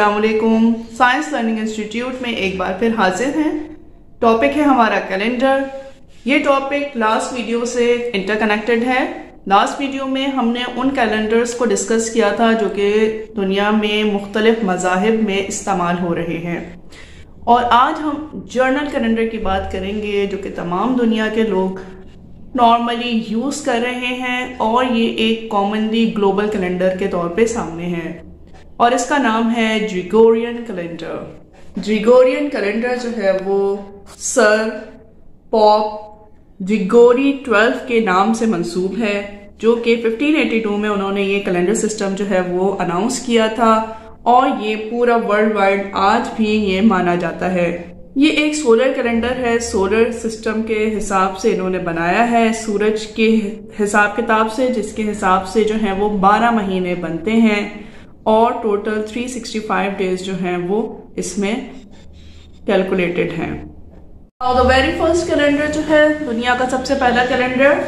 वालेकुम science learning institute में एक बार फिर हाजिर हैं। टॉपिक है हमारा कैलेंडर। ये टॉपिक लास्ट वीडियो से इंटरकनेक्टेड है। लास्ट वीडियो में हमने उन कैलेंडर्स को डिस्कस किया था जो कि दुनिया में मुख्तलिफ़ मजाहब में इस्तेमाल हो रहे हैं। और आज हम जर्नल कैलेंडर की बात करेंगे, जो कि तमाम दुनिया के लोग नॉर्मली यूज़ कर रहे हैं और ये एक कॉमनली ग्लोबल कैलेंडर के तौर पे सामने है। और इसका नाम है जिगोरियन कैलेंडर जिगोरियन कैलेंडर जो है वो सर पॉप जिगोरी ट्वेल्व के नाम से मंसूब है, जो कि 1582 में उन्होंने ये कैलेंडर सिस्टम जो है वो अनाउंस किया था और ये पूरा वर्ल्ड वाइड आज भी ये माना जाता है। ये एक सोलर कैलेंडर है, सोलर सिस्टम के हिसाब से इन्होंने बनाया है, सूरज के हिसाब किताब से, जिसके हिसाब से जो है वो 12 महीने बनते हैं और टोटल 365 डेज़ जो हैं वो इसमें कैलकुलेटेड हैं। और द वेरी फ़र्स्ट कैलेंडर जो है, दुनिया का सबसे पहला कैलेंडर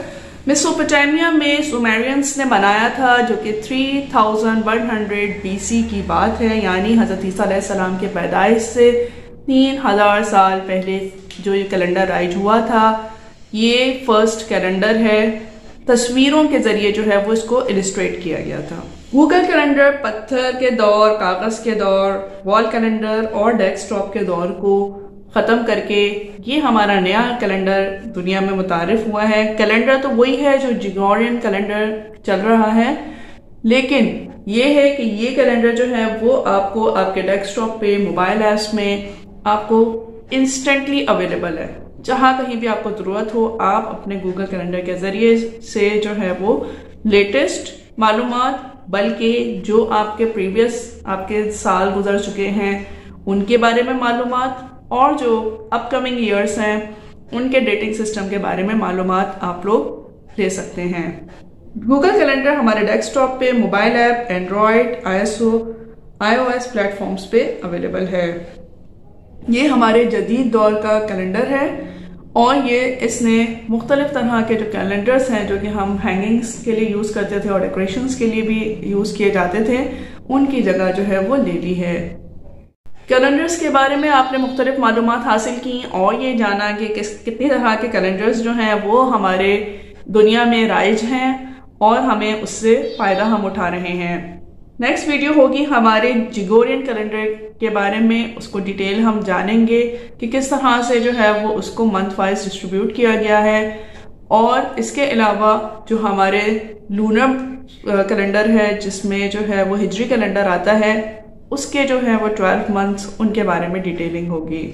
मिसोपोटामिया में सुमेरियंस ने बनाया था, जो कि 3100 बीसी की बात है, यानी हज़रत ईसा सलाम के पैदाइश से तीन हज़ार साल पहले जो ये कैलेंडर राइज हुआ था, ये फ़र्स्ट कैलेंडर है। तस्वीरों के ज़रिए जो है वो इसको इलिस्ट्रेट किया गया था। गूगल कैलेंडर पत्थर के दौर, कागज़ के दौर वॉल कैलेंडर और डेस्कटॉप के दौर को ख़त्म करके ये हमारा नया कैलेंडर दुनिया में मुतारफ हुआ है। कैलेंडर तो वही है जो जिगोरियन कैलेंडर चल रहा है, लेकिन ये है कि ये कैलेंडर जो है वो आपको आपके डेस्कटॉप पे मोबाइल ऐप्स में आपको इंस्टेंटली अवेलेबल है। जहाँ कहीं भी आपको ज़रूरत हो, आप अपने गूगल कैलेंडर के ज़रिए से जो है वो लेटेस्ट मालूम बल्कि जो आपके प्रीवियस आपके साल गुजर चुके हैं, उनके बारे में मालूम और जो अपकमिंग ईयर्स हैं, उनके डेटिंग सिस्टम के बारे में मालूम आप लोग ले सकते हैं। गूगल कैलेंडर हमारे डेस्कटॉप पे mobile app Android ISO iOS platforms पे अवेलेबल है। ये हमारे जदीद दौर का कैलेंडर है और ये इसने मुख्तलिफ़ तरह के जो कैलेंडर्स हैं, जो कि हम हैंगिंग्स के लिए यूज़ करते थे और डेकोरेशंस के लिए भी यूज़ किए जाते थे, उनकी जगह जो है वो ले ली है। कैलेंडर्स के बारे में आपने मुख्तलिफ़ मालूम हासिल की और ये जाना कि किस, कितनी तरह के कैलेंडर्स जो हैं, वो हमारे दुनिया में राइज हैं और हमें उससे फ़ायदा हम उठा रहे हैं। नेक्स्ट वीडियो होगी हमारे जिगोरियन कैलेंडर के बारे में, उसको डिटेल हम जानेंगे कि किस तरह से जो है वो उसको मंथ वाइज डिस्ट्रीब्यूट किया गया है। और इसके अलावा जो हमारे लूनर कैलेंडर है, जिसमें जो है वो हिजरी कैलेंडर आता है, उसके जो है वो ट्वेल्व मंथ्स उनके बारे में डिटेलिंग होगी।